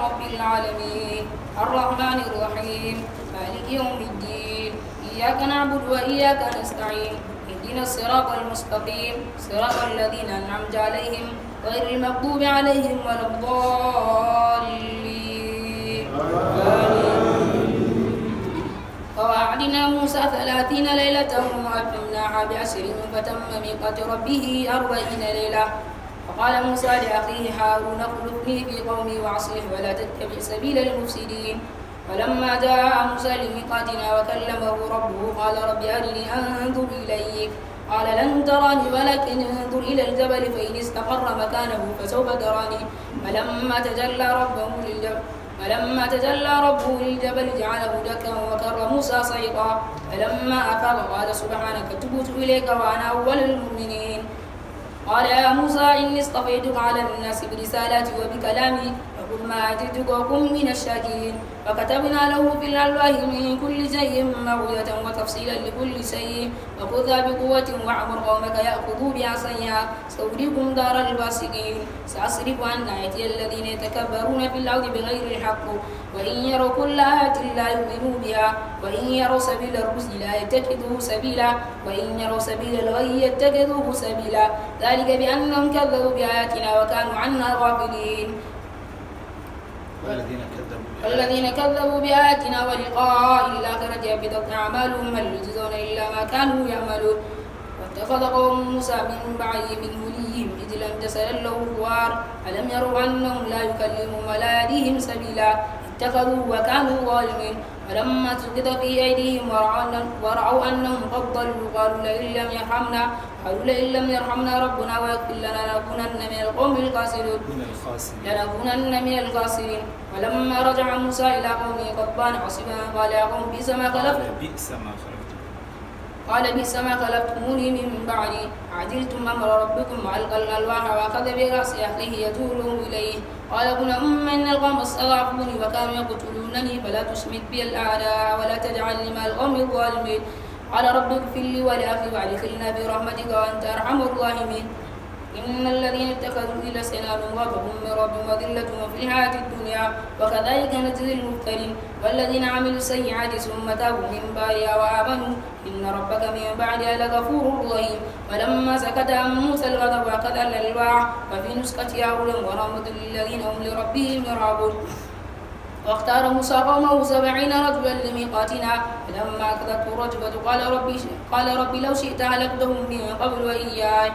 رب العالمين. الرحمن الرحيم. مالك يوم الدين. إياك نعبد وإياك نستعين. اهدنا الصراط المستقيم. صراط الذين أنعمت عليهم غير المغضوب عليهم ولا الضالين. ووعدنا موسى ثلاثين ليلة وأتممناها بعشر فتم ميقات ربه أربعين ليلة. فقال موسى لأخيه هارون اخلفني في قومي وأصلح ولا تتبع سبيل المفسدين. فلما جاء موسى لميقاتنا وكلمه ربه قال رب أرني أنظر إليك. قال لن تراني ولكن انظر إلى الجبل فإن استقر مكانه فسوف تراني. فلما تجلى ربه للجبل فلما تجلى ربه للجبل جعله دكا وكر موسى صيقا فلما أفاق قال سبحانك تبت إليك وأنا أول المؤمنين. قال يا موسى إني اصطفيتك على الناس برسالاتي وبكلامي فقل ما من الشاكرين. فكتبنا له في الألواح من كل شيء موعظة وتفصيلا لكل شيء. وخذها بقوة وأمر قومك يأخذوا بعصيها. سأريكم دار الفاسقين سأصرف عن آياتي الذين يتكبرون في الأرض بغير الحق. وإن يروا كل آية لا يؤمنوا بها. وإن يروا سبيل الرسل لا يتخذوه سبيلا. وإن يروا سبيل الغي يتخذوه سبيلا. ذلك بأنهم كذبوا بآياتنا وكانوا عنها غافلين. والذين كذبوا بآياتنا. ولقاء الآخرة يحبطت أعمالهم هل يجزون إلا ما كانوا يعملون. واتخذ قوم موسى من بعده من وليهم عجلا جسدا له خوار. ألم يروا أنهم لا يكلمهم ولا يهديهم سبيلا؟ اتخذوا وكانوا ظالمين. فلما سقط في أيديهم ورأوا ورأوا أنهم قد ضلوا قالوا لئن لم يرحمنا قالوا لئن لم يرحمنا ربنا ويغفر لنا لنكونن من القوم الخاسرين. لنكونن من الخاسرين. ولما رجع موسى إلى قومه غضبان عصبا قال يا قوم ما بئس ما خلفتم قال بئس ما خلفتموني من بعدي. عجلتم أمر ربكم وألقى الألواح وأخذ برأس أخيه يجوله إليه. قال ابن أم إن القوم استضعفوني وكانوا يقتلونني فلا تشمت بي الأعداء ولا تجعلني مع القوم الظالمين. قال رب اغفر لي ولأخي وأدخلنا برحمتك وأنت أرحم الراحمين. إن الذين اتخذوا إلى سنان غضب من ربهم وذلة في الحياة الدنيا وكذلك نجزي المفترين والذين عملوا السيئات ثم تابوا من بعدها وآمنوا. إن ربك من بعدها لغفور رحيم. ولما سكت عن موسى الغضب أخذ الألواح وفي نسختها هدى ورحمة للذين هم لربهم يرهبون واختار موسى قومه سبعين رجلا لميقاتنا. فلما أخذته الرجفة قال ربي قال ربي لو شئت هلكتهم من قبل وإياي.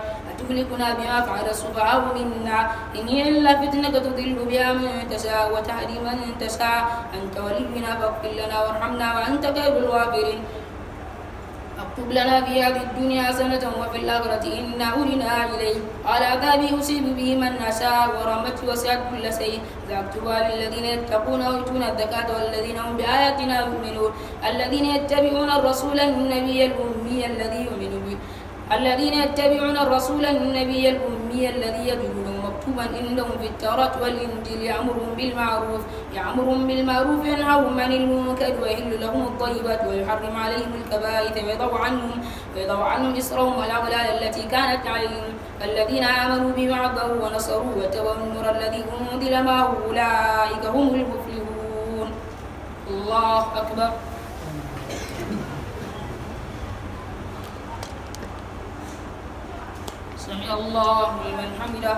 أتهلكنا بما فعل السفهاء منا إن هي إلا فتنة تضل بها من تشاء وتهدي من تشاء. أنت ولينا فاغفر لنا وارحمنا وأنت خير الغافرين اكتب لنا في هذه الدنيا حسنة وفي الآخرة إنا أولنا إليه قال عذابي أصيب به من أشاء ورحمتي وسعت كل شيء. سأكتبها للذين يتقون ويؤتون الزكاة والذين هم بآياتنا يؤمنون. الذين يتبعون الرسول النبي الأمي الذي يؤمن الذين يتبعون الرسول النبي الأمي الذي يجدونه مكتوبا عندهم في التوراة والإنجيل يأمرهم بالمعروف يأمرهم بالمعروف ينهاهم عن المنكر ويحل لهم الطيبات ويحرم عليهم الكبائر ويضع عنهم ويضع عنهم إصرهم والأغلال التي كانت عليهم. الذين آمنوا بما عبروا ونصروا واتبعوا النور الذي أنزل معه أولئك هم المفلحون. الله أكبر. سمع الله لمن حمده.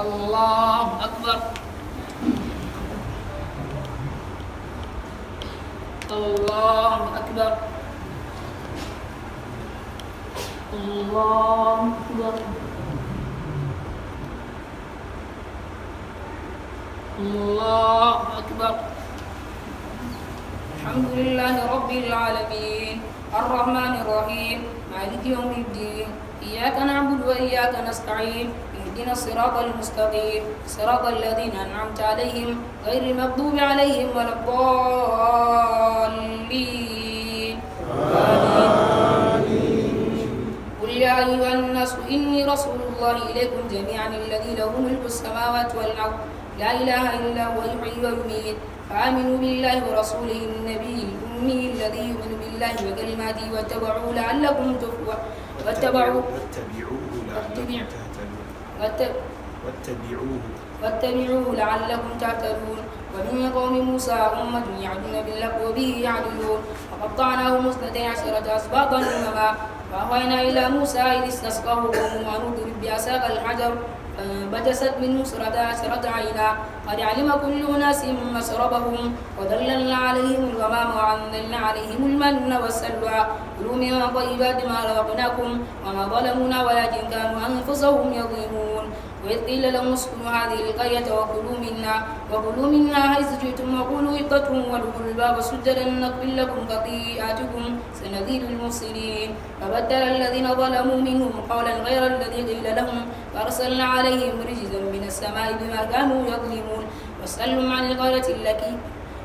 الله أكبر. الله أكبر. الله أكبر. الله أكبر. الحمد لله رب العالمين. الرحمن الرحيم. مالك يوم الدين. إياك نعبد وإياك نستعين. اهدنا الصراط المستقيم. صراط الذين أنعمت عليهم غير المغضوب عليهم ولا الضالين. قل يا أيها الناس إني رسول الله إليكم جميعا الذي له ملك السماوات والأرض لا إله إلا هو يحيي ويميت فآمنوا بالله ورسوله النبي الأمي الذي يؤمن بالله وكلماته واتبعوه لعلكم تفلحون. واتبعوا واتبعوه. واتبعوه. واتبعوه لعلكم تهتدون. ومن قوم موسى أمة يعدون بالحق وبه يعدلون. وقطعناهم اثنتي عشرة أسباطا أمما. وأوحينا إلى موسى إذ استسقاه قومه أن اضرب بعصاك الحجر فانبجست منه اثنتا عشرة عينا. قد علم كل أناس مشربهم وذللنا عليهم الغمام وأنزلنا عليهم المن والسلوى. كلوا من طيبات ما رزقناكم وما ظلمونا ولكن كانوا أنفسهم يظلمون. وإذ قيل لهم اسكنوا هذه القرية وكلوا منا وكلوا منها حيث جئتم وقولوا عدة وادخلوا الباب سجدا نغفر لكم خطيئاتكم سنزيد المحسنين فبدل الذين ظلموا منهم قولا غير الذي قيل لهم فأرسلنا عليهم رجزا من السماء بما كانوا يظلمون. واسألهم عن القرية التي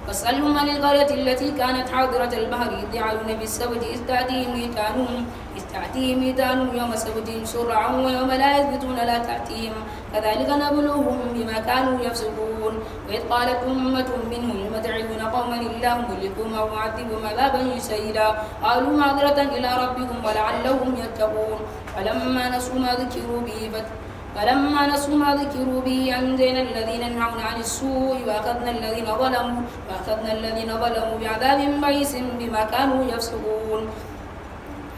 فاسألهم عن القرية التي كانت حاضرة البحر إذ يعلون بالسبت إذ تأتيهم ميتانهم إذ تأتيهم ميتانهم يوم سبتهم شرعا ويوم لا يثبتون لا تأتيهم. كذلك نبلوهم بما كانوا يفسقون. وإذ قالت أمة منهم لم تعظون قوما الله مهلكهم أو معذبهم عذابا شديدا. قالوا معذرة إلى ربكم ولعلهم يتقون. فلما نسوا ما ذكروا به فلما نسوا ما ذكروا به أنجينا الذين ينهون عن السوء وأخذنا الذين ظلموا وأخذنا الذين ظلموا بعذاب بئيس بما كانوا يفسقون.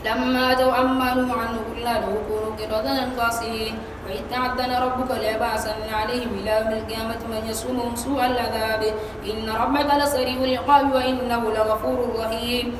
لما نهوا عنه قلنا له كونوا قردة خاسئين وإذ تعذن ربك ليبعثن عليهم إلى يوم القيامة من يسومهم سوء العذاب. إن ربك لسريع العقاب وإنه لغفور رحيم.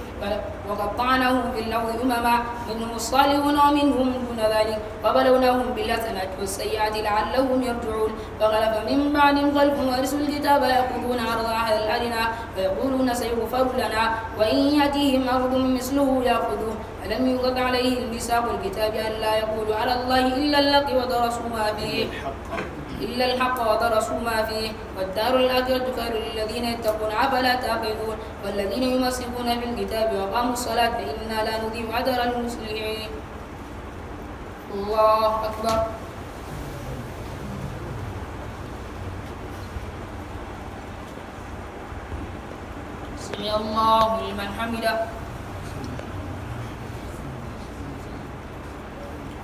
وقطعناهم في الأرض أمما منهم الصالحون ومنهم دون ذلك. وبلوناهم بالحسنات والسيئات لعلهم يرجعون. فغلف من بعدهم خلف ورثوا الكتاب يأخذون عرض أهل الأدنى ويقولون سيغفر لنا. وإن يأتيهم أرض مثله يأخذوه ألم يوقظ عليه الميثاق الكتاب أن لا يقولوا على الله إلا الحق ودرسوا ما فيه؟ إلا الحق ودرسوا ما فيه. والدار الآخرة خير للذين يتقون. أفلا تعقلون؟ والذين يمسكون بالكتاب وأقاموا الصلاة فإنا لا نضيع أجر المصلحين الله أكبر. سمع الله لمن حمده.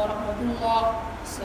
السلام عليكم ورحمة الله